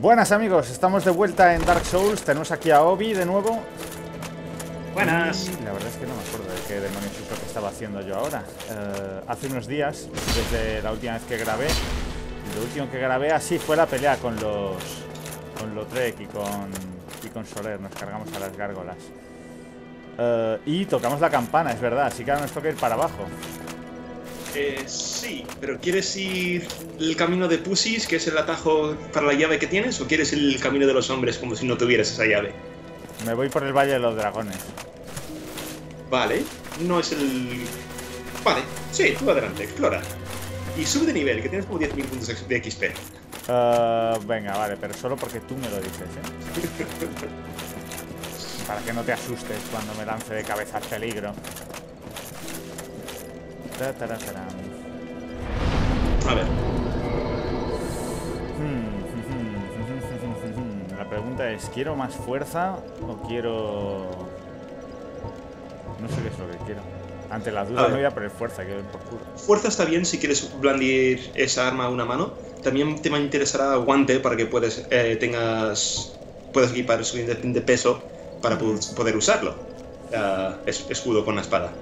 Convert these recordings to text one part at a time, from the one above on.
Buenas amigos, estamos de vuelta en Dark Souls. Tenemos aquí a Obi de nuevo. Buenas. Y la verdad es que no me acuerdo de qué demonios es lo que estaba haciendo yo ahora. Eh, hace unos días, desde la última vez que grabé, lo último que grabé así fue la pelea con los con Lotrek y con y con Soler. Nos cargamos a las gárgolas. Eh, y tocamos la campana, es verdad. Así que ahora nos toca ir para abajo. Eh, sí, pero ¿quieres ir el camino de Pussies, que es el atajo para la llave que tienes, o quieres el camino de los hombres como si no tuvieras esa llave? Me voy por el Valle de los Dragones. Vale, no es el... Vale, sí, tú adelante, explora. Y sube de nivel, que tienes como 10.000 puntos de XP. Eh, venga, vale, pero solo porque tú me lo dices, ¿eh? Para que no te asustes cuando me lance de cabeza al peligro. A ver, Hmm. La pregunta es, ¿quiero más fuerza o quiero...? No sé qué es lo que quiero. Ante la duda me voy a poner fuerza, ir por culo. fuerza está bien si quieres blandir esa arma a una mano. También te va a interesará guante para que puedes, eh, tengas, puedas equipar suficiente peso para poder usarlo. Ah, es- escudo con la espada.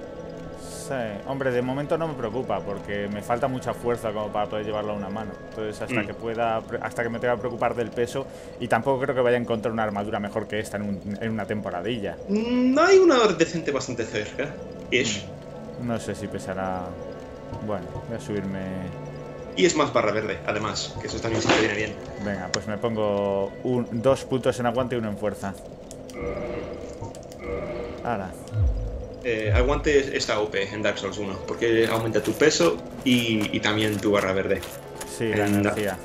Sí, hombre, de momento no me preocupa porque me falta mucha fuerza como para poder llevarlo a una mano. Entonces, hasta Mm. que pueda, hasta que me tenga que preocupar del peso y tampoco creo que vaya a encontrar una armadura mejor que esta en, un- en una temporadilla. Mm, hay una decente bastante cerca. Ish. No sé si pesará. Bueno, voy a subirme. Y es más barra verde, además, que eso también siempre viene bien. Venga, pues me pongo un- dos puntos en aguante y uno en fuerza. Ahora, Eh, aguante esta OP en Dark Souls 1, porque aumenta tu peso y, y también tu barra verde. sí, En la- energía.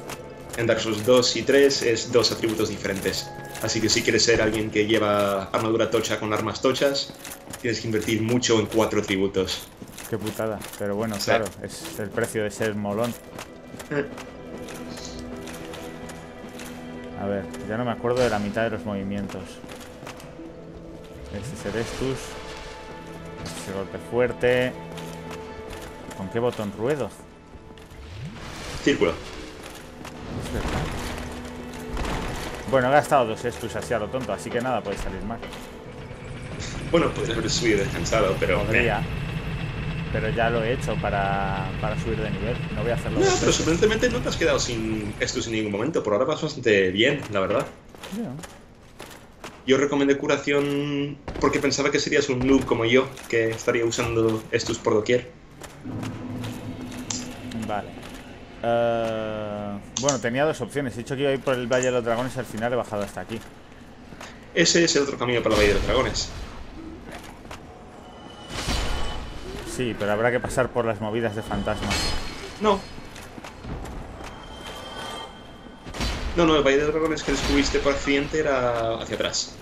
En Dark Souls 2 y 3 es dos atributos diferentes. Así que si quieres ser alguien que lleva armadura tocha con armas tochas, tienes que invertir mucho en cuatro atributos. Qué putada. Pero bueno, Sí. claro, es el precio de ser molón. A ver, ya no me acuerdo de la mitad de los movimientos. Este es el Estus. Ese golpe fuerte. ¿Con qué botón ruedo? Círculo. Es verdad. Bueno, he gastado dos Estus así a lo tonto, así que nada puede salir mal. Bueno, podrías haber subido descansado, pero... Podría. eh. Pero ya lo he hecho para, para subir de nivel. No voy a hacerlo. No, pero sorprendentemente no te has quedado sin estos en ningún momento. Por ahora vas bastante bien, la verdad. Ya. Yo recomendé curación porque pensaba que serías un noob como yo, que estaría usando estos por doquier. Vale. Eh, bueno, tenía dos opciones. He dicho que iba a ir por el Valle de los Dragones y al final he bajado hasta aquí. Ese es el otro camino para la Bahía de los Dragones. Sí, pero habrá que pasar por las movidas de fantasmas. No. No, no, el Valle de Dragones que descubriste por accidente era hacia atrás.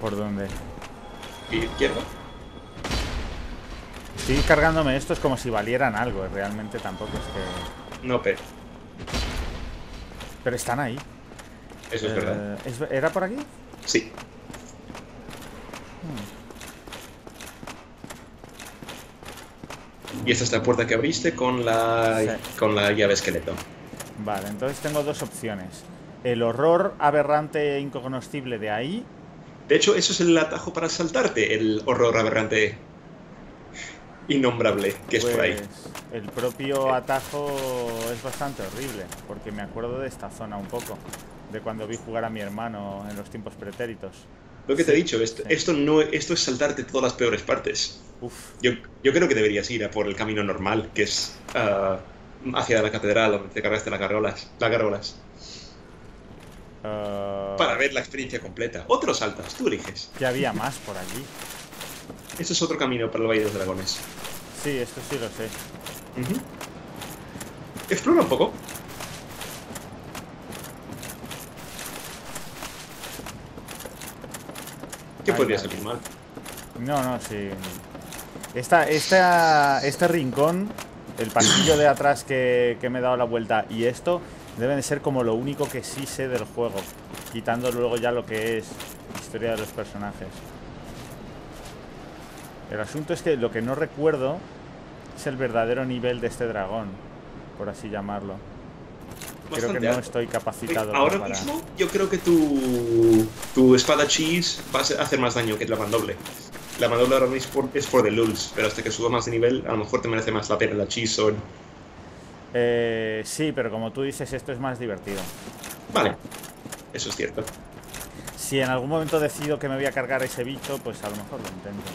¿Por dónde? Izquierda. Estoy cargándome estos como si valieran algo. Realmente tampoco es que... No, pero Pero están ahí. eso es Eh, verdad. ¿es- ¿Era por aquí? Sí. Y esta es la puerta que abriste con la, Sí. con la llave esqueleto. Vale, entonces tengo dos opciones. El horror aberrante e incognoscible de ahí. De hecho, eso es el atajo para saltarte, el horror aberrante innombrable que es por ahí. Pues el propio atajo es bastante horrible, porque me acuerdo de esta zona un poco, de cuando vi jugar a mi hermano en los tiempos pretéritos. Lo que te he dicho, sí. esto, no, esto es saltarte todas las peores partes. Uf, Yo, yo creo que deberías ir a por el camino normal, que es ah, hacia la catedral, donde te cargaste las gargolas. Las gargolas eh, para ver la experiencia completa. O te lo saltas, tú eliges. ¿Qué había más por allí? Ese es otro camino para el Valle de los Dragones. Sí, esto sí lo sé. Explora un poco. ¿Qué podría salir mal? No, no, sí. Esta, esta, este rincón, el pasillo de atrás que, que me he dado la vuelta y esto, deben de ser como lo único que sí sé del juego, quitando luego ya lo que es historia de los personajes. El asunto es que lo que no recuerdo es el verdadero nivel de este dragón. por así llamarlo. Creo que no estoy capacitado Ahora para... mismo yo creo que tu, tu espada cheese va a hacer más daño que la mandoble. La mandoble ahora mismo es por the lulz, pero hasta que suba más de nivel a lo mejor te merece más la pena la cheese sword. Eh, sí, pero como tú dices, esto es más divertido. Vale, eso es cierto. Si en algún momento decido que me voy a cargar ese bicho, pues a lo mejor lo intento.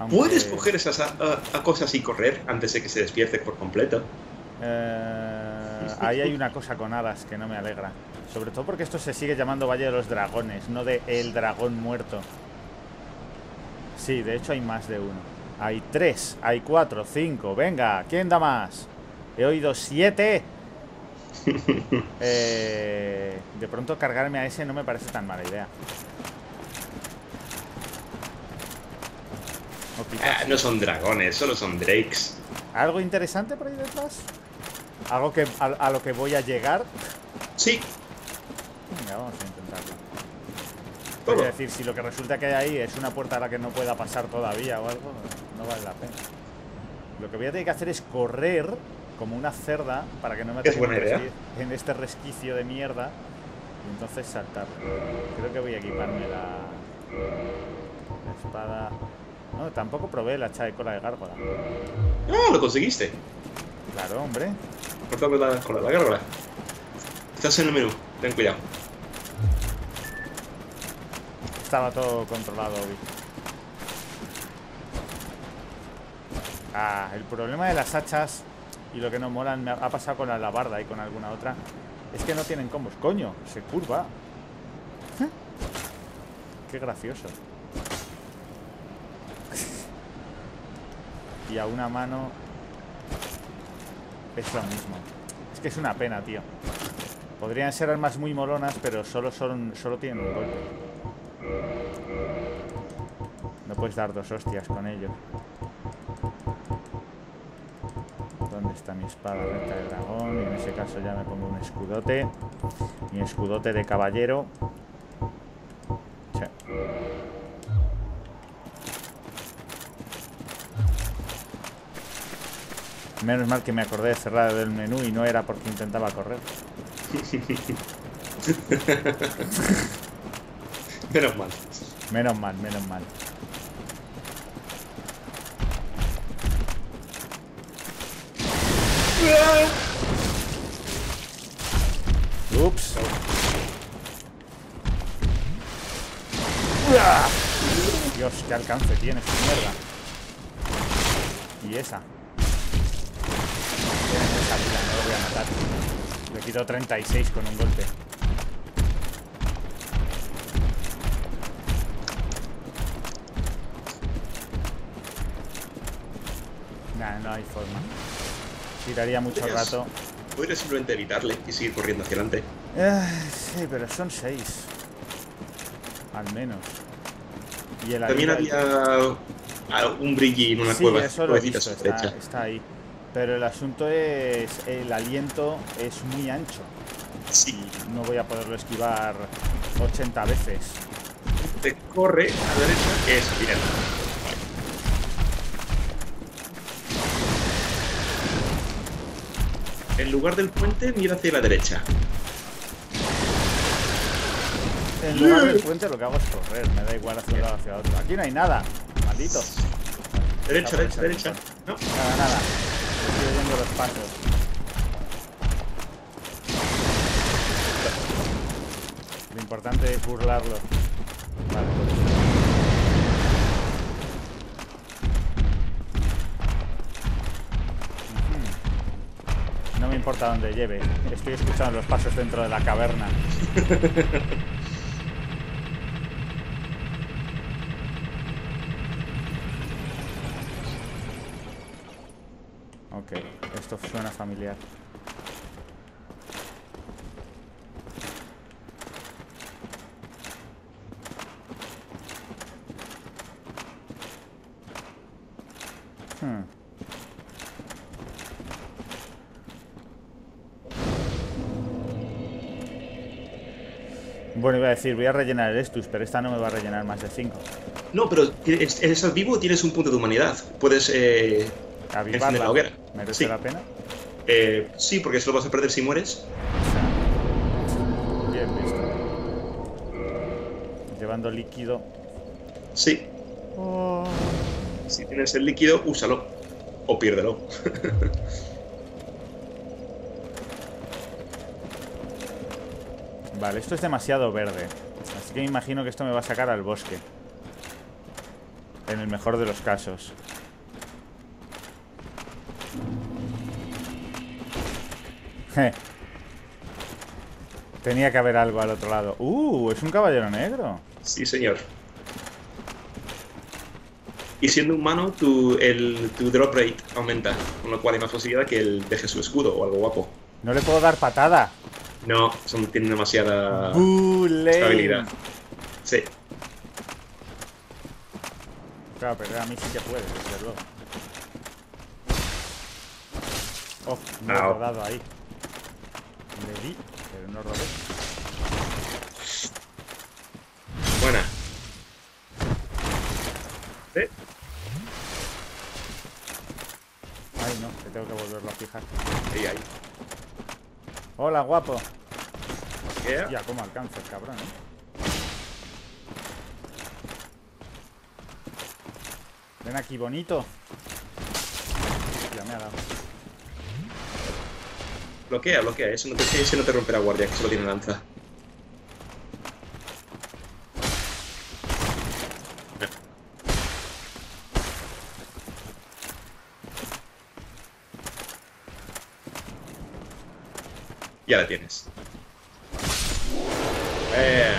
Aunque, Puedes coger esas a, a- a cosas y correr antes de que se despierte por completo. eh, ahí hay una cosa con hadas que no me alegra. Sobre todo porque esto se sigue llamando Valle de los Dragones, no de El Dragón Muerto. Sí, de hecho hay más de uno. Hay tres, hay cuatro, cinco. Venga, ¿quién da más? He oído siete. Eh, de pronto cargarme a ese no me parece tan mala idea. Ah, no son dragones, solo son drakes. ¿Algo interesante por ahí detrás? ¿Algo que, a, a lo que voy a llegar? Sí, Venga, vamos a intentarlo. todo. Es decir, si lo que resulta que hay ahí es una puerta a la que no pueda pasar todavía o algo, no vale la pena. Lo que voy a tener que hacer es correr como una cerda para que no me resqui- en este resquicio de mierda y entonces saltar. Creo que voy a equiparme la, la espada. No, tampoco probé la hacha de cola de gárgola. Ah, lo conseguiste. Claro, hombre. La gárgola. Estás en el menú, ten cuidado. Estaba todo controlado. Ah, el problema de las hachas y lo que no molan me ha pasado con la alabarda y con alguna otra es que no tienen combos. Coño, se curva. Qué gracioso. Y a una mano es lo mismo. Es que es una pena, tío. Podrían ser armas muy molonas, pero solo son solo tienen un golpe. No puedes dar dos hostias con ello. ¿Dónde está mi espada recta de dragón? Y en ese caso ya me pongo un escudote. Mi escudote de caballero. Menos mal que me acordé de cerrar el menú y no era porque intentaba correr. Menos mal. Menos mal, menos mal. Ups. Dios, qué alcance tiene esta mierda. Y esa. Tiene esa vida, no lo voy a matar. Le quito 36 con un golpe. Nah, no hay forma. Tiraría mucho Podrías- rato. Podrías simplemente evitarle y seguir corriendo hacia adelante. Eh, sí, pero son seis. Al menos. Y el También había ah, un brilli en una sí, cueva. eso lo visto, está ahí. Pero el asunto es, el aliento es muy ancho. Sí, Y no voy a poderlo esquivar 80 veces. te corre a la derecha, es bien. En lugar del puente, mira hacia la derecha. En lugar del puente lo que hago es correr, me da igual hacia un lado o hacia otro. Aquí no hay nada, maldito. Derecha, derecha, derecha. No, Nada, nada. Estoy oyendo los pasos. Lo importante es burlarlo. Vale. No me importa dónde lleve. Estoy escuchando los pasos dentro de la caverna. Ok, esto suena familiar. Hmm. Bueno, iba a decir, voy a rellenar el Estus, pero esta no me va a rellenar más de 5. no, pero estás vivo tienes un punto de humanidad. Puedes eh, Avivarla. la hoguera. ¿Merece Sí. la pena? Eh, sí, porque eso lo vas a perder si mueres. Bien visto. Llevando líquido. Sí. Si tienes el líquido, úsalo. O piérdelo. Vale, esto es demasiado verde. Así que me imagino que esto me va a sacar al bosque. En el mejor de los casos. Tenía que haber algo al otro lado. ¡Uh! Es un caballero negro. Sí, señor. Y siendo humano, tu, el, tu drop rate aumenta, con lo cual hay más posibilidad que él deje su escudo o algo guapo. No le puedo dar patada. No, son, tienen demasiada estabilidad. Sí. Claro, pero a mí sí que puede, desde luego. Oh, me he Au. rodado ahí. Le di, pero no rodé. Buena. Sí. Ay, no, que tengo que volverlo a fijar. Ahí, ahí. Hola, guapo. Yeah. Ya, cómo alcanza el cabrón, ¿eh? Ven aquí, bonito. Ya me ha dado. Bloquea, bloquea. Ese no te, ese no te romperá guardia, que solo tiene lanza. Ya la tienes. Eh,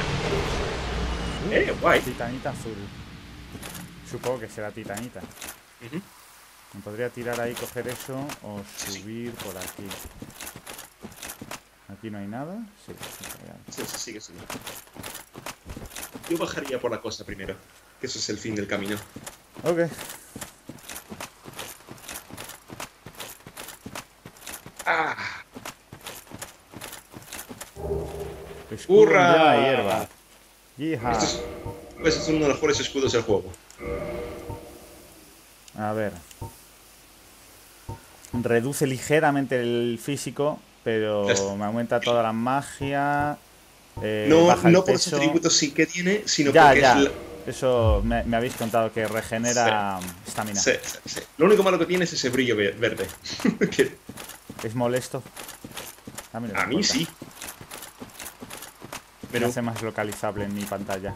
eh, guay. Titanita azul. Supongo que será titanita. Me podría tirar ahí, coger eso o subir por aquí. Aquí no hay nada. Sí, sí. Sí, sí, sigue, sigue. Yo bajaría por la costa primero, que eso es el fin del camino. Ok. ¡Ah! ¡Hurra! hierba. Este es, este es uno de los mejores escudos del juego. A ver. Reduce ligeramente el físico, pero me aumenta toda la magia. eh, no baja el no por peso. atributos sí que tiene, sino Ya, porque ya. es la- Eso me, me habéis contado que regenera estamina. sí, sí, sí. Lo único malo que tiene es ese brillo ve- verde. Es molesto. Ah, a mí corta. sí. Me Pero hace más localizable en mi pantalla.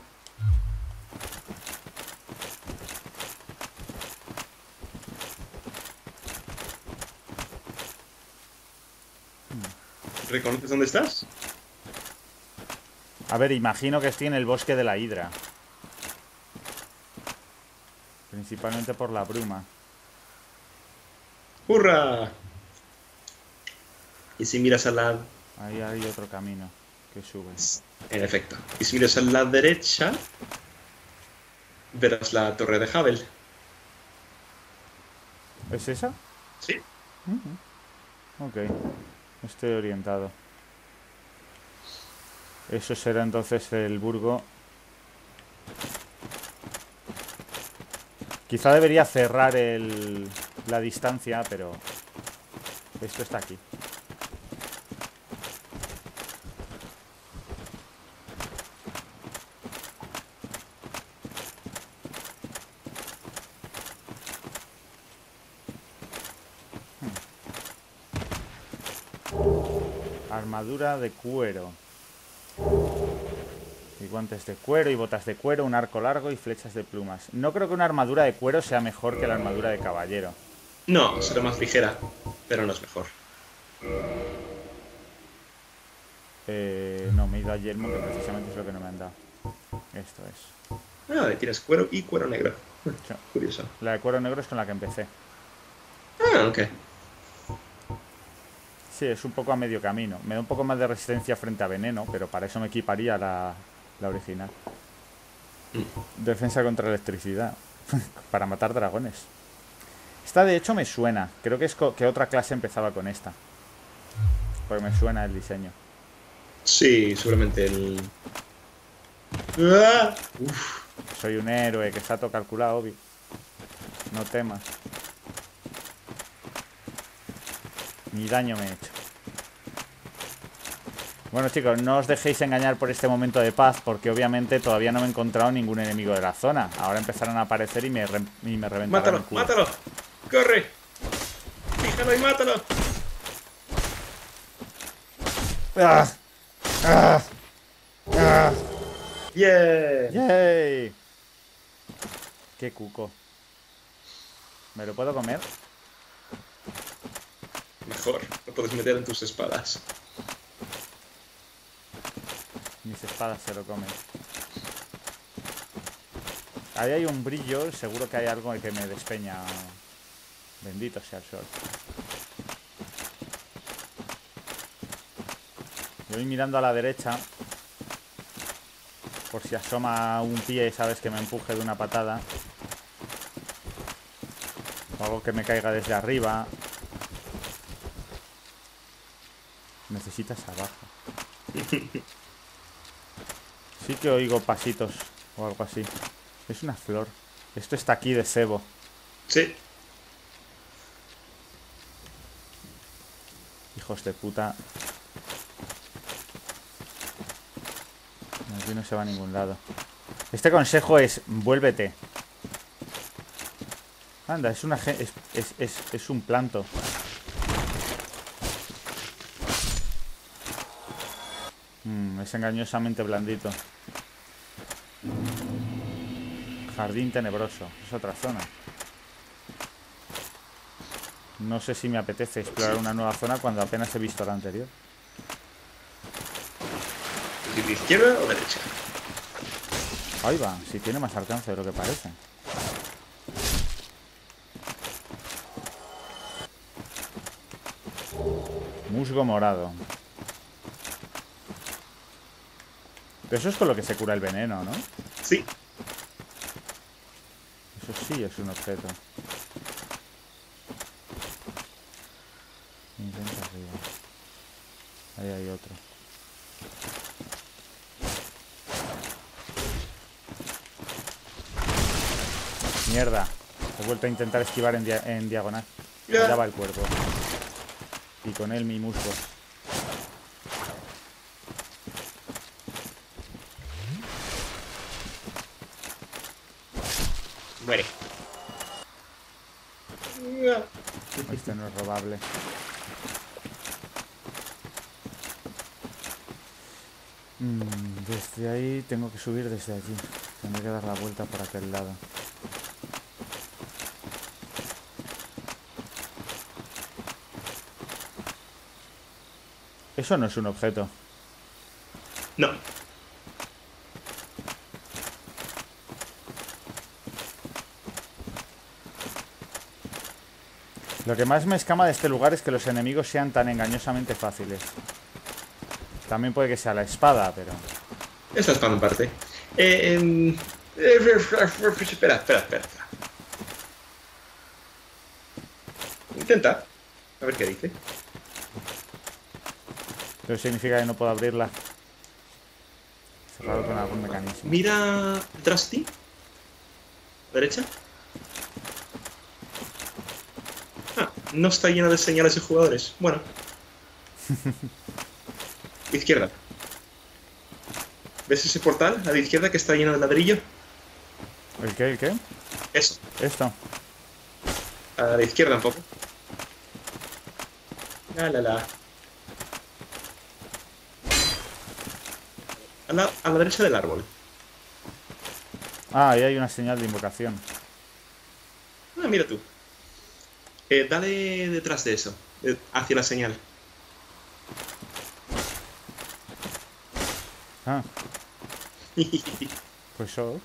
¿Reconoces dónde estás? A ver, imagino que estoy en el bosque de la hidra. Principalmente por la bruma. ¡Hurra! Y si miras a la... Ahí hay otro camino que sube. En efecto. Y si miras a la derecha, verás la torre de Havel. ¿Es esa? Sí. Ok. Estoy orientado. Eso será entonces el burgo. Quizá debería cerrar el, la distancia, pero esto está aquí. Armadura de cuero. Y guantes de cuero y botas de cuero, un arco largo y flechas de plumas. No creo que una armadura de cuero sea mejor que la armadura de caballero. No, será más ligera, pero no es mejor. Eh, no, me he ido a yelmo, que precisamente es lo que no me han dado. Esto es. Ah, tienes cuero y cuero negro. Sí. Curioso. La de cuero negro es con la que empecé. Ah, ok. Sí, es un poco a medio camino. Me da un poco más de resistencia frente a veneno, pero para eso me equiparía la, la original. Defensa contra electricidad. para matar dragones. Esta de hecho me suena. Creo que es que otra clase empezaba con esta. Porque me suena el diseño. Sí, seguramente el... ¡Ah! Uf, Soy un héroe que está todo calculado, obvio. No temas. Ni daño me he hecho. Bueno chicos, no os dejéis engañar por este momento de paz Porque obviamente todavía no me he encontrado ningún enemigo de la zona Ahora empezarán a aparecer y me, y me reventarán ¡Mátalo! el culo. ¡Mátalo! ¡Corre! ¡Fíjalo y mátalo! ¡Ah! ¡Ah! ¡Ah! ¡Yeah! ¡Yay! ¡Qué cuco! ¿Me lo puedo comer? Mejor, lo puedes meter en tus espadas. Mis espadas se lo comen. Ahí hay un brillo, seguro que hay algo que me despeña. Bendito sea el sol. Yo voy mirando a la derecha. Por si asoma un pie, sabes que me empuje de una patada. O algo que me caiga desde arriba. Necesitas abajo. Sí que oigo pasitos o algo así. Es una flor. Esto está aquí de cebo. Sí. Hijos de puta. Aquí no se va a ningún lado. Este consejo es, vuélvete. Anda, es una es, es, es, es un planto. Es engañosamente blandito. Jardín tenebroso. Es otra zona. No sé si me apetece explorar una nueva zona cuando apenas he visto la anterior. ¿De izquierda o derecha? Ahí va, si tiene más alcance de lo que parece. Musgo morado. Pero eso es con lo que se cura el veneno, ¿no? Sí. Eso sí es un objeto. Intenta arriba. Ahí hay otro. Mierda. He vuelto a intentar esquivar en, dia- en diagonal. Ya. Va el cuerpo. Y con él mi musgo. Muere. Este no es robable. Mm, desde ahí tengo que subir desde allí. Tendré que dar la vuelta por aquel lado. Eso no es un objeto. No. Lo que más me escama de este lugar es que los enemigos sean tan engañosamente fáciles. También puede que sea la espada, pero... Esa espada en parte. Eh, em, eh, espera, espera, espera. Intenta. A ver qué dice. Pero significa que no puedo abrirla. Cerrado con algún mecanismo. Mira detrás de ti. Derecha. Ah, no está lleno de señales de jugadores. Bueno. izquierda. ¿Ves ese portal a la izquierda que está lleno de ladrillo? ¿El qué? ¿El qué? Eso. Esto. A la izquierda un poco. La la la. A la, a la derecha del árbol. Ah, ahí hay una señal de invocación. Ah, mira tú. Eh, dale detrás de eso, eh, hacia la señal. Ah, pues ok.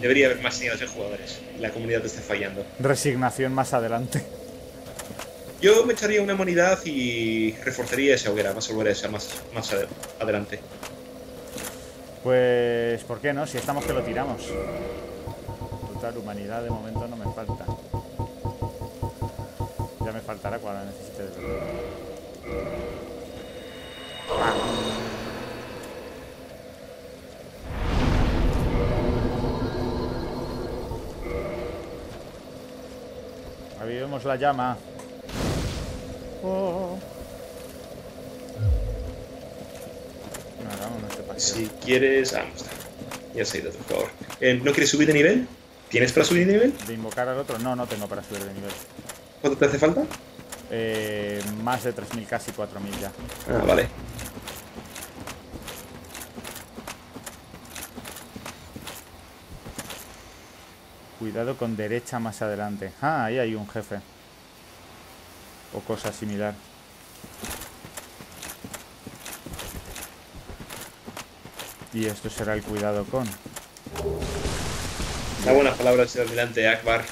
Debería haber más señales de jugadores. La comunidad te está fallando. Resignación más adelante. Yo me echaría una monedad y reforzaría esa hoguera. A volver a esa más, más ade- adelante. Pues, ¿por qué no? Si estamos que lo tiramos. Total, humanidad de momento no me falta. Ya me faltará cuando la necesite de verdad. Había vemos la llama. Oh. Paseo. Si quieres. Ah, no. Ya se ha por favor. Eh, ¿No quieres subir de nivel? ¿Tienes para subir de nivel? ¿De invocar al otro? No, no tengo para subir de nivel. ¿Cuánto te hace falta? Eh, más de 3.000, casi 4.000 ya. Ah, vale. Cuidado con derecha más adelante. Ah, ahí hay un jefe. O cosa similar. Y esto será el cuidado con. Una buena palabra hacia adelante, Akbar.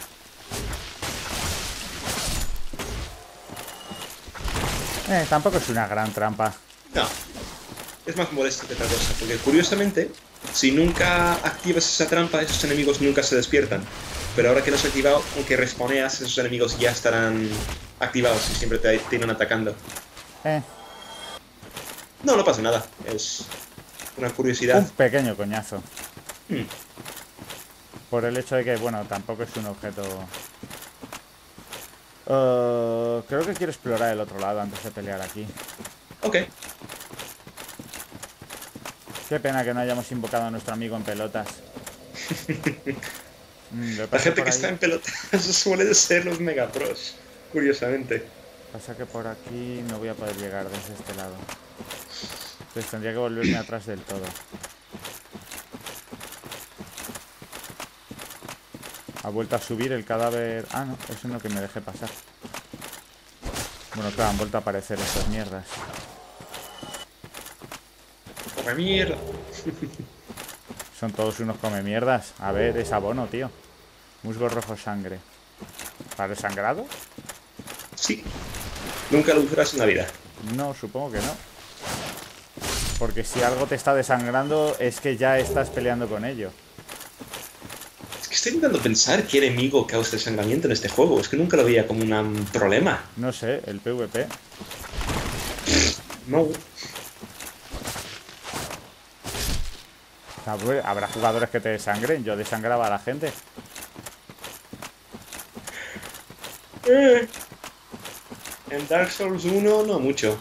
Eh, tampoco es una gran trampa. No. Es más molesto que otra cosa, porque curiosamente, si nunca activas esa trampa, esos enemigos nunca se despiertan. Pero ahora que los has activado, aunque responeas, esos enemigos ya estarán activados y siempre te, irán atacando. Eh, No, no pasa nada. Es una curiosidad. un pequeño coñazo. Hmm. Por el hecho de que, bueno, tampoco es un objeto... Eh, creo que quiero explorar el otro lado antes de pelear aquí. Ok. Qué pena que no hayamos invocado a nuestro amigo en pelotas. Mm, La gente que ahí- está en pelotas suele ser los megapros. Curiosamente. Pasa que por aquí no voy a poder llegar desde este lado. Entonces tendría que volverme atrás del todo. Ha vuelto a subir el cadáver... Ah, no, eso es lo que me dejé pasar. Bueno, claro, han vuelto a aparecer estas mierdas. Come mierda. Son todos unos come mierdas. A ver, es abono, tío. Musgo rojo sangre. ¿Para el sangrado? Sí. Nunca lo usarás en la vida. No, supongo que no. Porque si algo te está desangrando es que ya estás peleando con ello. Estoy intentando pensar qué enemigo causa desangramiento en este juego. Es que nunca lo veía como un problema. No sé, el PvP. No. Habrá habrá jugadores que te desangren. Yo desangraba a la gente. Eh. En Dark Souls 1 no mucho.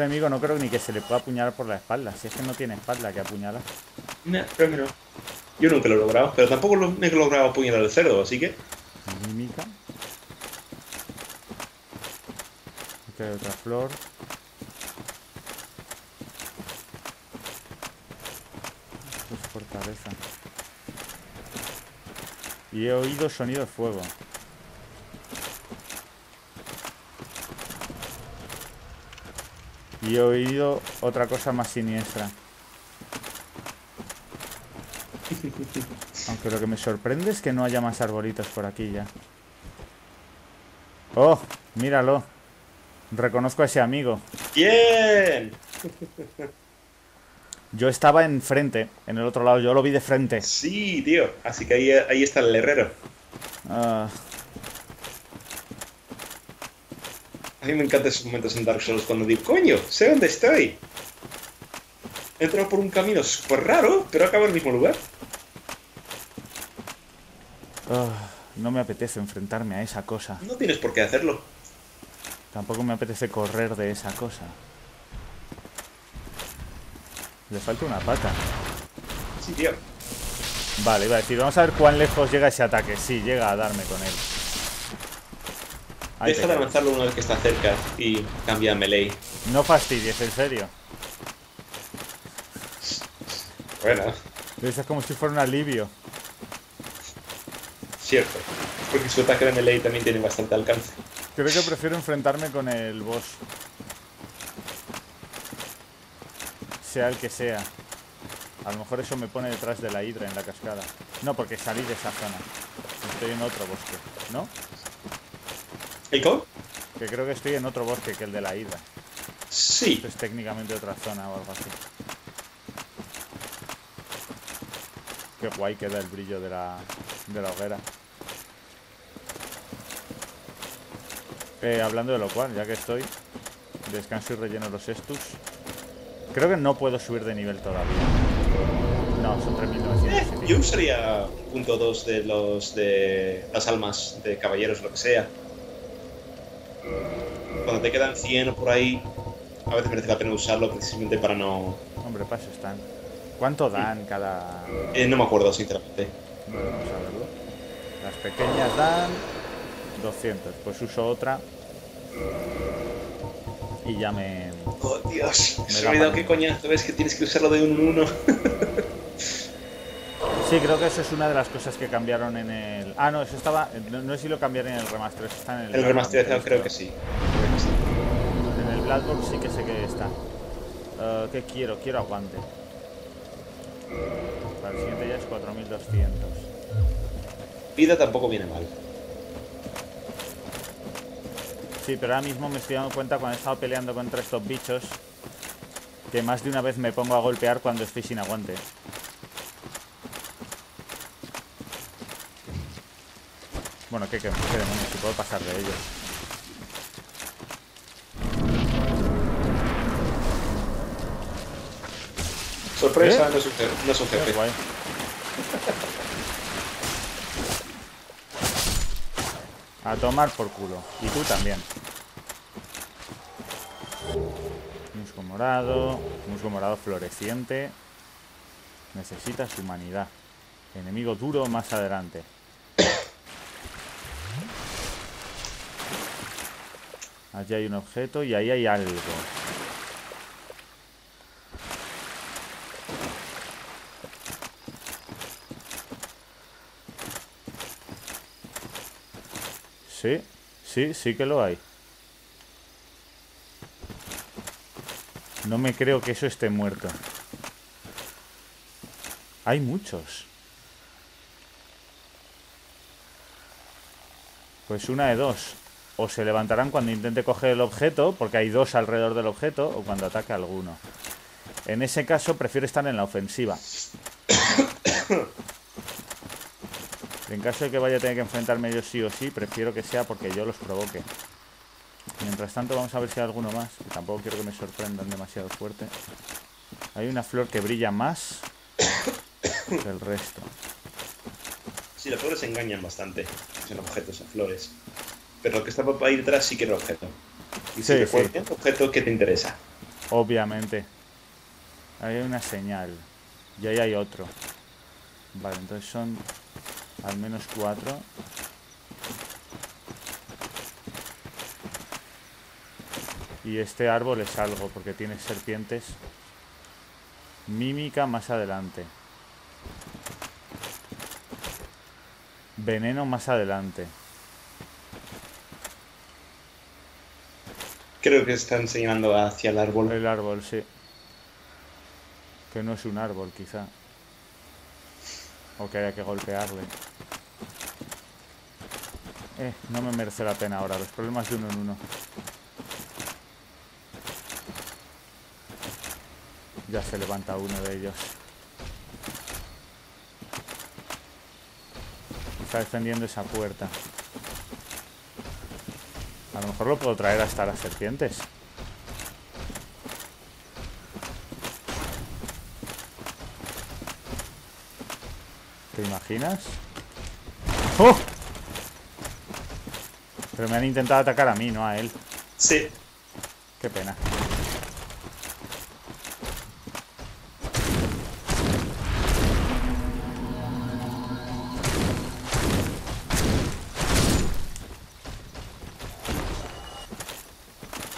Este amigo no creo ni que se le pueda apuñalar por la espalda. Si es que no tiene espalda que apuñala. No, creo que no. Yo nunca lo he logrado, pero tampoco lo- me he logrado apuñalar al cerdo, así que... Mímica. Aquí hay otra flor. Esto es fortaleza. Y he oído sonido de fuego. Y he oído otra cosa más siniestra. Aunque lo que me sorprende es que no haya más arbolitos por aquí ya. ¡Oh! Míralo. Reconozco a ese amigo. ¡Bien! Yo estaba enfrente, en el otro lado. Yo lo vi de frente. Sí, tío. Así que ahí, ahí está el herrero. Ah, A mí me encantan esos momentos en Dark Souls cuando digo, coño, sé dónde estoy. He entrado por un camino súper raro, pero acabo en el mismo lugar. ah, no me apetece enfrentarme a esa cosa. No tienes por qué hacerlo. Tampoco me apetece correr de esa cosa. Le falta una pata. Sí, tío. Vale, iba a decir, vamos a ver cuán lejos llega ese ataque. Sí, llega a darme con él. Ahí Deja de avanzarlo una vez que está cerca y cambia a melee. No fastidies, en serio. Bueno, Eso es como si fuera un alivio. cierto. Porque su ataque de melee también tiene bastante alcance. Creo que prefiero enfrentarme con el boss. Sea el que sea. A lo mejor eso me pone detrás de la hidra en la cascada. No, porque salí de esa zona. Estoy en otro bosque, ¿no? ¿El cómo? Que creo que estoy en otro bosque que el de la hidra. Sí. Esto es técnicamente otra zona o algo así. Qué guay queda el brillo de la, de la hoguera. Eh, hablando de lo cual, ya que estoy, Descanso y relleno los estus. Creo que no puedo subir de nivel todavía. No, son 3900. Yo usaría punto 2 de los de las almas de caballeros, lo que sea. Cuando te quedan 100 o por ahí, a veces merece la pena usarlo precisamente para no... Hombre, paso están. ¿Cuánto dan cada...? Eh, no me acuerdo, sinceramente. Vamos a verlo. Las pequeñas dan 200. Pues uso otra. Y ya me... Oh, Dios. Me Se da me ha olvidado qué coñazo ves que tienes que usarlo de en uno. Sí, creo que eso es una de las cosas que cambiaron en el... Ah, no, eso estaba... No, no sé si lo cambiaron en el remaster, eso está en el... El sí. Creo que sí. El Bloodborne sí que sé que está. Eh, ¿Qué quiero? Quiero aguante. Para el siguiente ya es 4200. Vida tampoco viene mal. Sí, pero ahora mismo me estoy dando cuenta cuando he estado peleando contra estos bichos que más de una vez me pongo a golpear cuando estoy sin aguante. Bueno, ¿qué, qué, qué demonios? Si puedo pasar de ellos. Sorpresa, ¿Eh? no es un. No es un Qué jefe. guay. A tomar por culo. Y tú también. Musgo morado. Musgo morado floreciente. Necesitas humanidad. Enemigo duro más adelante. Allí hay un objeto y ahí hay algo. Sí, sí, sí que lo hay. No me creo que eso esté muerto. Hay muchos. Pues una de dos. O se levantarán cuando intente coger el objeto, porque hay dos alrededor del objeto, o cuando ataque alguno. En ese caso, prefiero estar en la ofensiva. En caso de que vaya a tener que enfrentarme yo sí o sí, prefiero que sea porque yo los provoque. Mientras tanto, vamos a ver si hay alguno más. que tampoco quiero que me sorprendan demasiado fuerte. Hay una flor que brilla más que el resto. Sí, las flores engañan bastante. Son objetos, son flores. Pero lo que está para ir detrás sí que era objeto. Y Sí, si sí. objeto que te interesa. Obviamente. Ahí hay una señal. Y ahí hay otro. Vale, entonces son al menos cuatro. Y este árbol es algo, porque tiene serpientes. Mímica más adelante. Veneno más adelante. Creo que están señalando hacia el árbol. El árbol, sí. Que no es un árbol, quizá. O que haya que golpearle. Eh, no me merece la pena ahora. Los problemas de uno en uno. Ya se levanta uno de ellos. Está defendiendo esa puerta. A lo mejor lo puedo traer hasta las serpientes. ¿Te imaginas? ¡Oh! Pero me han intentado atacar a mí, no a él. Sí. Qué pena.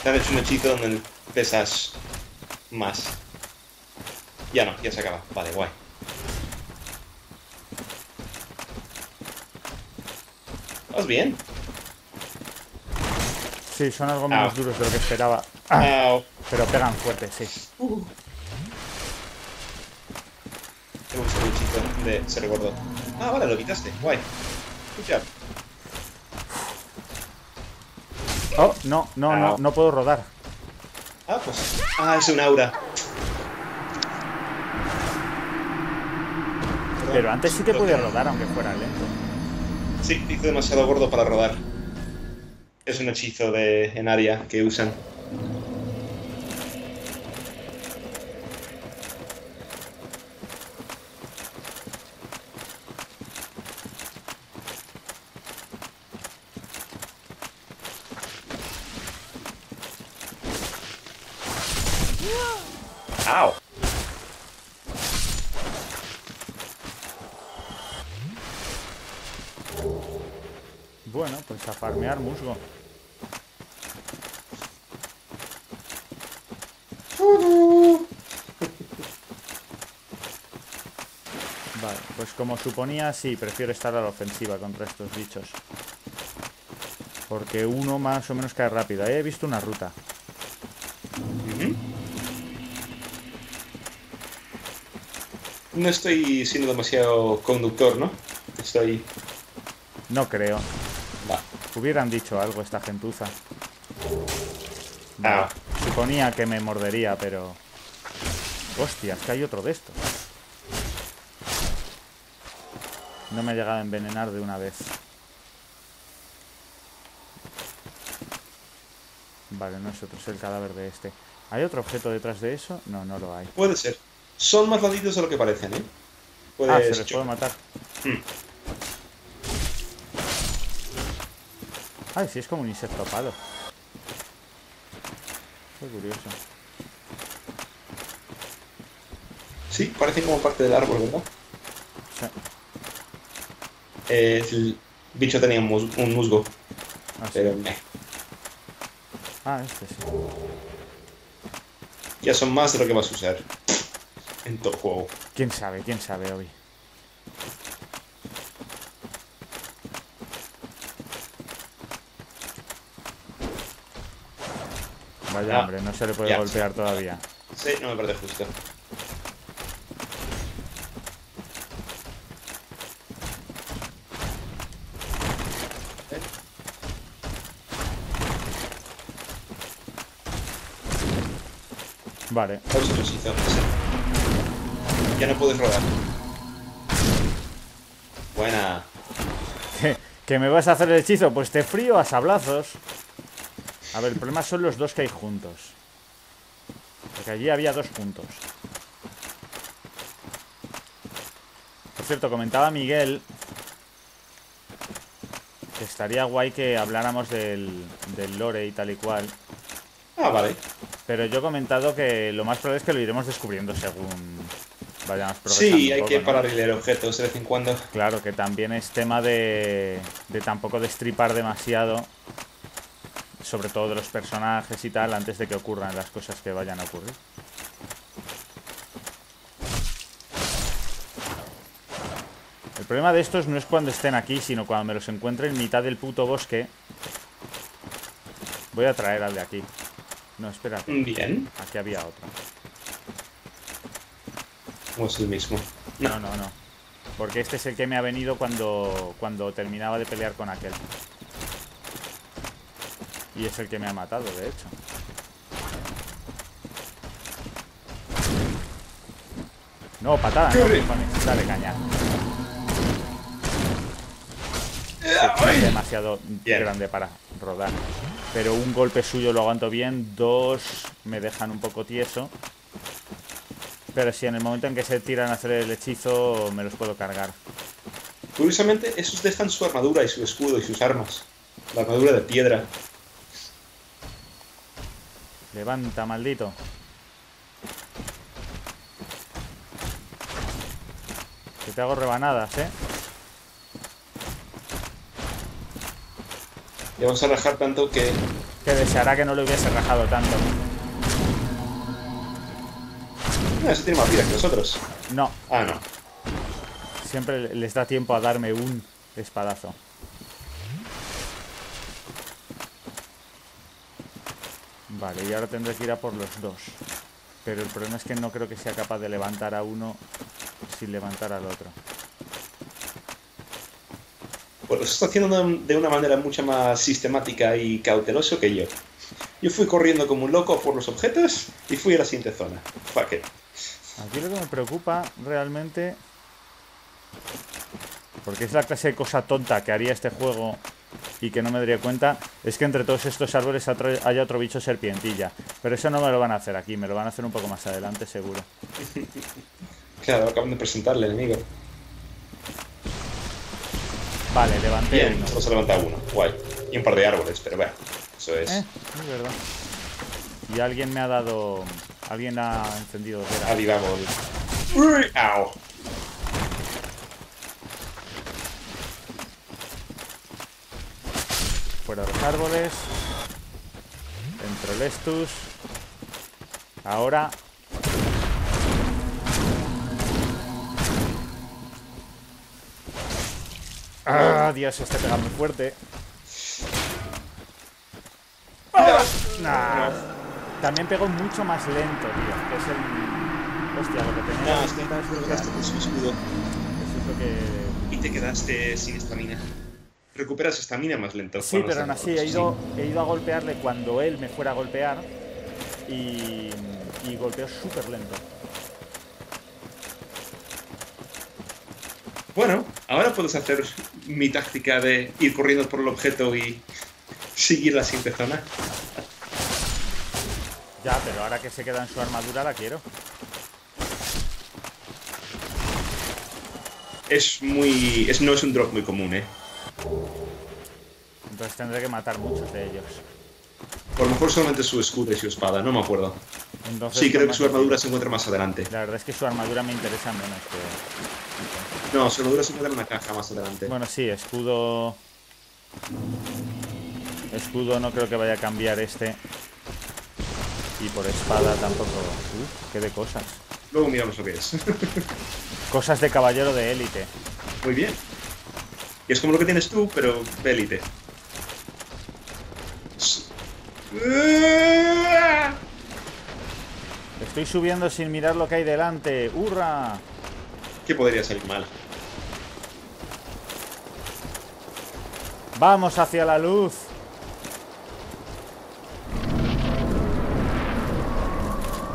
Te han hecho un hechizo donde pesas más. Ya no, ya se acaba. Vale, guay. ¿Vas bien? Sí, son algo menos Au. duros de lo que esperaba. Ah, pero pegan fuerte, sí. Tengo un hechizo de... Se recordó. Ah, vale, lo quitaste. Guay. Job. Oh, no, no, no, Au. no puedo rodar. Ah, pues... Ah, es un aura. Pero antes sí que podía rodar, aunque fuera lento. Sí, hizo demasiado gordo para rodar. Es un hechizo de en área que usan. ¡Au! Bueno, pues a farmear musgo. Vale, pues como suponía, sí, prefiero estar a la ofensiva contra estos bichos. Porque uno más o menos cae rápido. Ahí he visto una ruta. No estoy siendo demasiado conductor, ¿no? Estoy... No creo. Hubieran dicho algo esta gentuza. Ah. Suponía que me mordería, pero... Hostias, que hay otro de estos. No me ha llegado a envenenar de una vez. Vale, no es otro, es el cadáver de este. ¿Hay otro objeto detrás de eso? No, no lo hay. Puede ser. Son más malditos de lo que parecen, ¿eh? Ah, Puedes se les puede matar. Mm. Ay, sí, es como un insecto palo. Qué curioso. Sí, parecen como parte del árbol, ¿verdad? Sí. Eh, el bicho tenía un, mus- un musgo, Ah, sí. pero meh. Ah, este sí. ya son más de lo que vas a usar en todo juego. ¿Quién sabe? ¿Quién sabe, Obi? Vaya Ya. hombre, no se le puede Ya. golpear todavía. Sí, no me parece justo. Vale. Ya no puedes rodar. Buena. ¿Qué, que me vas a hacer el hechizo? Pues te frío a sablazos. A ver, el problema son los dos que hay juntos. Porque allí había dos juntos. Por cierto, comentaba Miguel que estaría guay que habláramos del, del lore y tal y cual. Ah, vale. Pero yo he comentado que lo más probable es que lo iremos descubriendo según vayamos progresando. Sí, hay poco, que ¿no? parar y leer objetos de vez en cuando. Claro, que también es tema de, de tampoco destripar demasiado, sobre todo de los personajes y tal, antes de que ocurran las cosas que vayan a ocurrir. El problema de estos no es cuando estén aquí, sino cuando me los encuentre en mitad del puto bosque. Voy a traer al de aquí. No, espérate. Bien. Aquí había otro. O es el mismo. No, no, no. Porque este es el que me ha venido cuando, cuando terminaba de pelear con aquel. Y es el que me ha matado, de hecho. No, patada, no, cojones. Dale caña. Es demasiado Bien. grande para rodar. Pero un golpe suyo lo aguanto bien, dos me dejan un poco tieso. Pero si en el momento en que se tiran a hacer el hechizo me los puedo cargar. Curiosamente, esos dejan su armadura y su escudo y sus armas. La armadura de piedra. Levanta, maldito. Que te hago rebanadas, ¿eh? Y vamos a rajar tanto que. Que deseará que no le hubiese rajado tanto. No, ese tiene más vida que nosotros. No, Ah, no. siempre les da tiempo a darme un espadazo. Vale, y ahora tendré que ir a por los dos. Pero el problema es que no creo que sea capaz de levantar a uno sin levantar al otro. Pues lo está haciendo de- una manera mucho más sistemática y cauteloso que yo. Yo fui corriendo como un loco por los objetos y fui a la siguiente zona. Fuck it. Aquí lo que me preocupa realmente, porque es la clase de cosa tonta que haría este juego y que no me daría cuenta, es que entre todos estos árboles haya otro bicho serpientilla. Pero eso no me lo van a hacer aquí, me lo van a hacer un poco más adelante seguro. Claro, acaban de presentarle enemigo. Vale, levanté Bien, uno. solo se levanta uno. Guay. Y un par de árboles, pero bueno, eso es. Eh, es verdad. Y alguien me ha dado Alguien ha encendido. Uy, au. Fuera de los árboles. Dentro el Estus. Ahora. Ah, Dios, este pega muy fuerte. Ah, nah. También pegó mucho más lento, tío. Que es el. Hostia, lo que tenía. No, es que con su escudo eso es lo que. y te quedaste sin estamina. Recuperas estamina más lento. Sí, pero aún así he ido, he ido a golpearle cuando él me fuera a golpear y, y golpeó súper lento. Bueno, ahora puedes hacer mi táctica de ir corriendo por el objeto y seguir la siguiente zona. Ya, pero ahora que se queda en su armadura la quiero. Es muy. Es, no es un drop muy común, ¿eh? Entonces tendré que matar muchos de ellos. Por lo mejor solamente su escudo y su espada, no me acuerdo. Entonces, Sí, creo que su armadura se encuentra más adelante. La verdad es que su armadura me interesa menos que... No, su armadura se encuentra en una caja más adelante. Bueno, sí, escudo... Escudo no creo que vaya a cambiar este. Y por espada tampoco... Uf, qué de cosas. Luego miramos lo que es. Cosas de caballero de élite. muy bien. Y es como lo que tienes tú, pero de élite. Estoy subiendo sin mirar lo que hay delante. ¡Hurra! ¿Qué podría salir mal? ¡Vamos hacia la luz!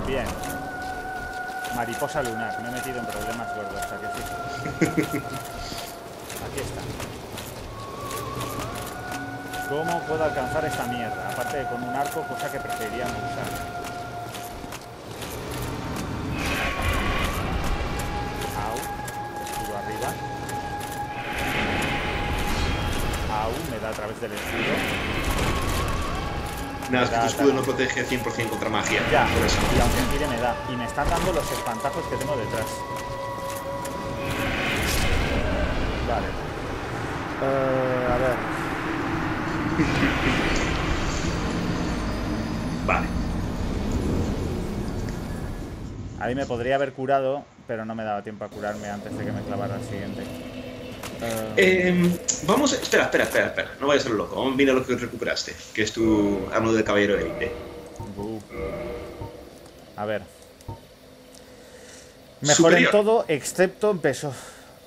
Bien. Mariposa lunar. Me he metido en problemas gordos, ¿a que sí? ¿Cómo puedo alcanzar esta mierda? Aparte de con un arco, cosa que preferiría no usar. Au. Escudo arriba. Au, me da a través del escudo. Nada, es que tu escudo no protege 100% contra magia. Ya, Por eso. y aunque tire me da. Y me están dando los espantajos que tengo detrás. Vale. Eh, a ver. Vale. Ahí me podría haber curado, pero no me daba tiempo a curarme antes de que me clavara el siguiente. Eh, Eh, vamos, a- espera, espera, espera, espera. No vayas a ser loco. Vamos a mirar lo que recuperaste, que es tu armadura de caballero de élite. bu. A ver. Mejor en todo, excepto en peso.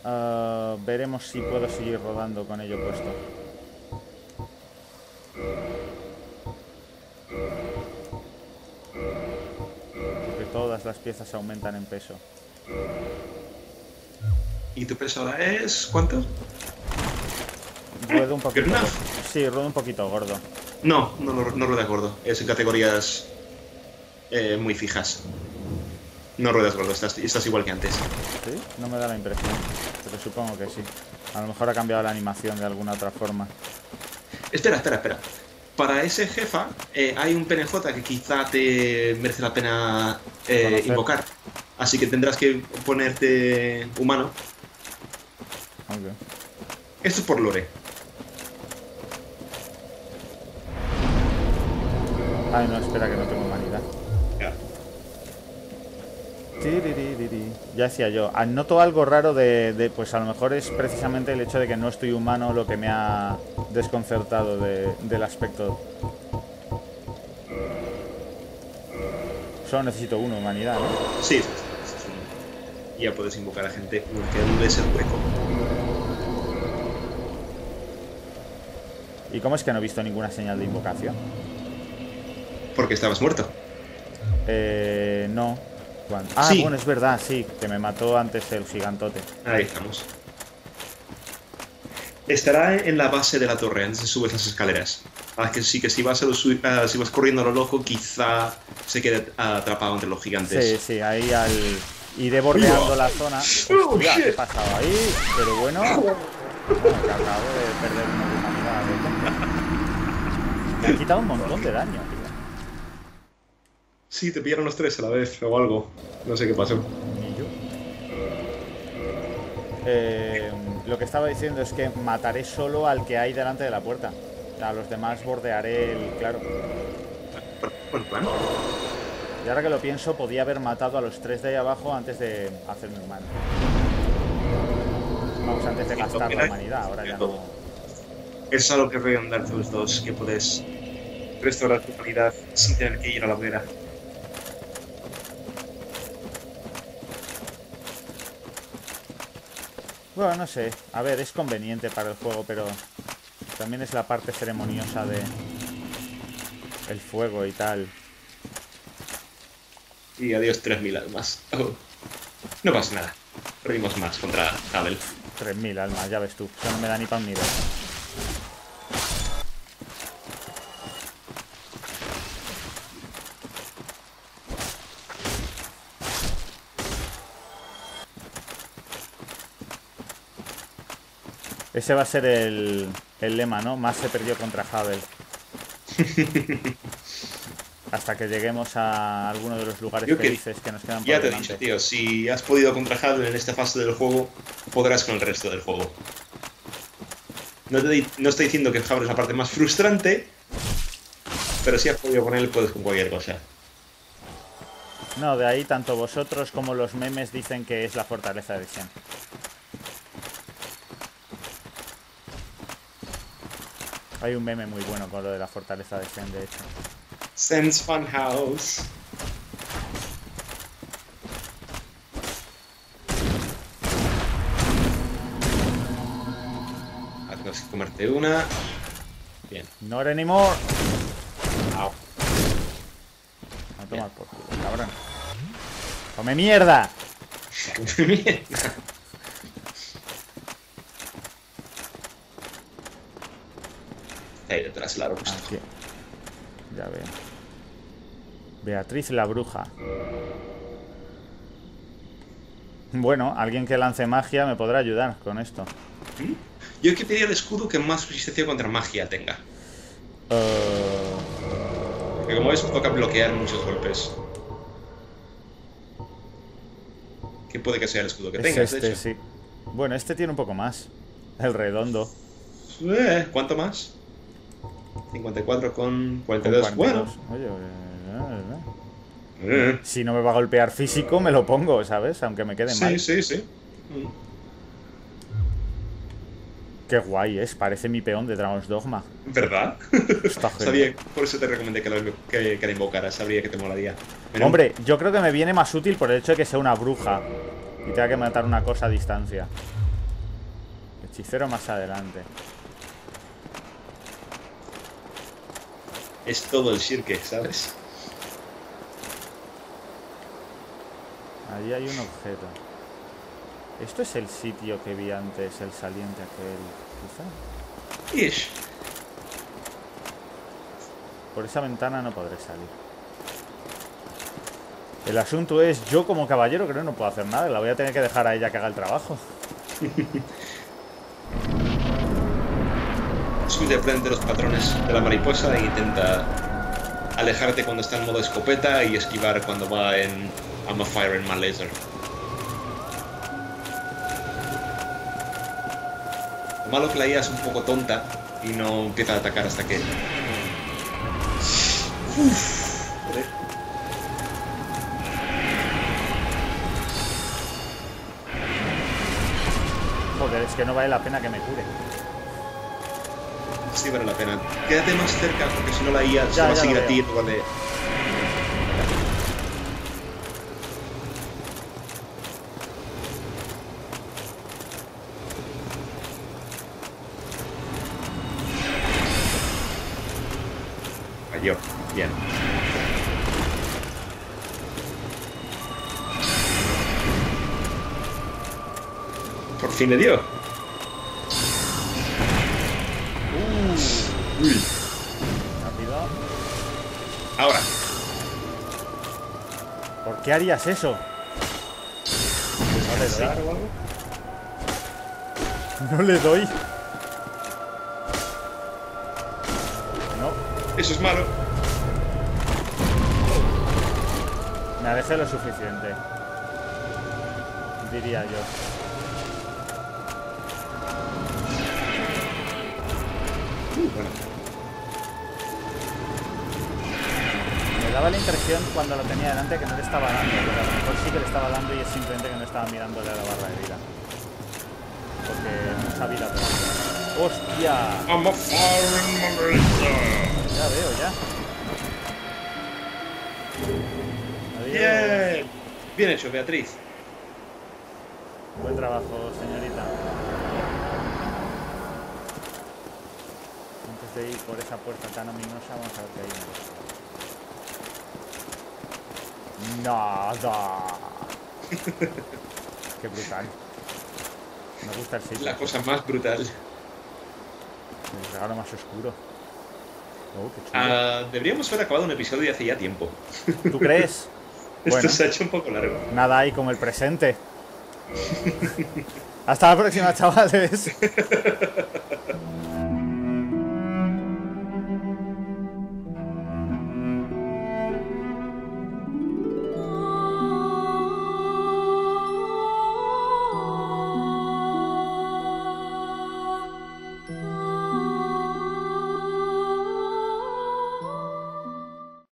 Eh, veremos si puedo seguir rodando con ello puesto. Todas las piezas aumentan en peso. ¿Y tu peso ahora es cuánto? Ruedo un poquito. Sí, ruedo un poquito gordo. No, no, no, no ruedas gordo. Es en categorías eh, muy fijas. No ruedas gordo, estás, estás igual que antes. ¿Sí? No me da la impresión. Pero supongo que sí. A lo mejor ha cambiado la animación de alguna otra forma. Espera, espera, espera. Para ese jefa eh, hay un PNJ que quizá te merece la pena eh, invocar. Así que tendrás que ponerte humano. Ok. Esto es por lore. Ay, no, espera que no tengo humanidad. Ya. Ya decía yo, noto algo raro de, de- Pues a lo mejor es precisamente el hecho de que no estoy humano lo que me ha desconcertado de- del aspecto. Solo necesito uno, humanidad, ¿no? Sí. Ya puedes invocar a gente que es el hueco. ¿Y cómo es que no he visto ninguna señal de invocación? Porque estabas muerto. Eh, no. Ah, Sí. bueno, es verdad, sí, que me mató antes el gigantote. Ahí estamos. Estará en la base de la torre antes de subir las escaleras. Así que sí que si vas, a lo su- ah, si vas corriendo a lo loco, quizá se quede atrapado entre los gigantes. Sí, sí, ahí al. Iré bordeando la zona. Oh, Hostia, ¿qué shit. ha pasado ahí? Pero bueno. bueno, que acabo de perder una. ¿eh? Me ha quitado un montón de daño. Sí, te pillaron los tres a la vez o algo. No sé qué pasó. Ni yo. Eh, lo que estaba diciendo es que mataré solo al que hay delante de la puerta. A los demás bordearé el claro. Y ahora que lo pienso, podía haber matado a los tres de ahí abajo antes de hacerme humano. Vamos, antes de gastar la humanidad, ahora ya no. Es algo que veo en Dark Souls 2, que puedes restaurar tu calidad sin tener que ir a la hoguera. Bueno, no sé. A ver, es conveniente para el juego, pero también es la parte ceremoniosa de el fuego y tal. Y adiós 3.000 almas. Oh. No pasa nada. Perdimos más contra Abel. 3.000 almas, ya ves tú. Eso no me da ni pan ni dos. Ese va a ser el, el lema, ¿no? Más se perdió contra Havel. Hasta que lleguemos a alguno de los lugares Yo que- felices que nos quedan por Ya te he dicho, tío, si has podido contra Hadle en esta fase del juego, podrás con el resto del juego. No, te no estoy diciendo que Hadle es la parte más frustrante, pero si has podido con él, puedes con cualquier cosa. No, de ahí tanto vosotros como los memes dicen que es la fortaleza de Shen. Hay un meme muy bueno con lo de la fortaleza de Shen, de hecho. Sense Funhouse. Ah, Tienes que comerte una. Bien. Not anymore. Au. A tomar por culo, cabrón. ¡Come mierda! Ahí detrás, la robusta. Aquí. Ya veo. Beatriz la bruja. Bueno, alguien que lance magia me podrá ayudar con esto. Yo que pedía el escudo que más resistencia contra magia tenga. Porque como ves, toca bloquear muchos golpes. ¿Qué puede que sea el escudo que es tengas, de este, hecho? sí. Bueno, este tiene un poco más. El redondo. Eh, ¿Cuánto más? 54 con con 42. 42. Bueno. Oye, eh, eh, si no me va a golpear físico, me lo pongo, ¿sabes? Aunque me quede sí, mal. sí, sí. Mm. Qué guay es, parece mi peón de Dragon's Dogma. ¿Verdad? Está. Sabía, por eso te recomendé que, lo, que, que la invocaras. Sabría que te molaría. Pero- Hombre, yo creo que me viene más útil por el hecho de que sea una bruja y tenga que matar una cosa a distancia. Hechicero más adelante. Es todo el shirke, ¿sabes? Allí hay un objeto. ¿Esto es el sitio que vi antes, el saliente aquel? Quizá. Ish. Por esa ventana no podré salir. El asunto es, yo como caballero creo que no puedo hacer nada. La voy a tener que dejar a ella que haga el trabajo. Sube frente a los patrones de la mariposa e intenta alejarte cuando está en modo escopeta y esquivar cuando va en I'm a fire in my laser. Lo malo que la IA es un poco tonta y no empieza a atacar hasta que... Uf. Joder, es que no vale la pena que me cure. Sí vale la pena. Quédate más cerca porque si no la IA se va a seguir a ti de... Falló. Bien. Por fin le dio. Qué harías eso? No le doy. No le doy. No. Eso es malo. Me alejé lo suficiente. Diría yo. Bueno, daba la impresión cuando lo tenía delante que no le estaba dando, pero a lo mejor sí que le estaba dando y es simplemente que no estaba mirándole a la barra de vida. Porque mucha vida todavía. ¡Hostia! I'm a. Ya veo, ya. Adiós. Bien. Bien hecho, Beatriz. Buen trabajo, señorita. Antes de ir por esa puerta tan ominosa, vamos a ver qué hay. Nada. qué brutal. Me gusta el sitio. La cosa más brutal. El regalo más oscuro. Oh, qué chulo. Ah, deberíamos haber acabado un episodio hace ya tiempo. ¿Tú crees? Esto Bueno. se ha hecho un poco largo. Nada hay como el presente. Hasta la próxima, chavales.